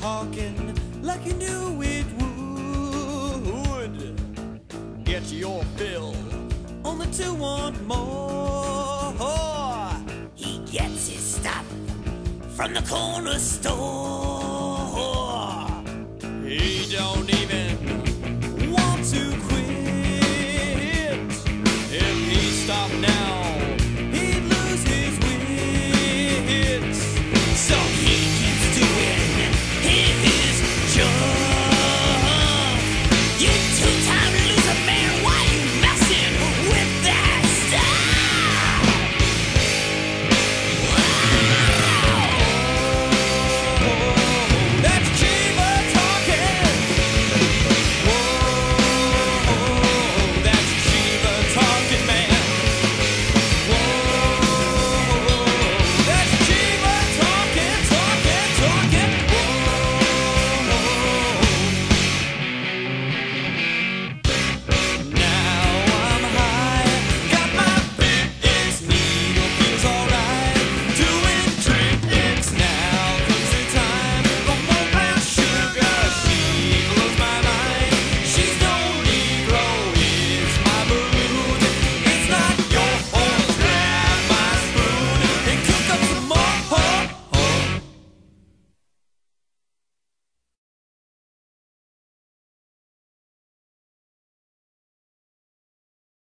Talking like you knew it would. Get your fill only the two want more. He gets his stuff from the corner store.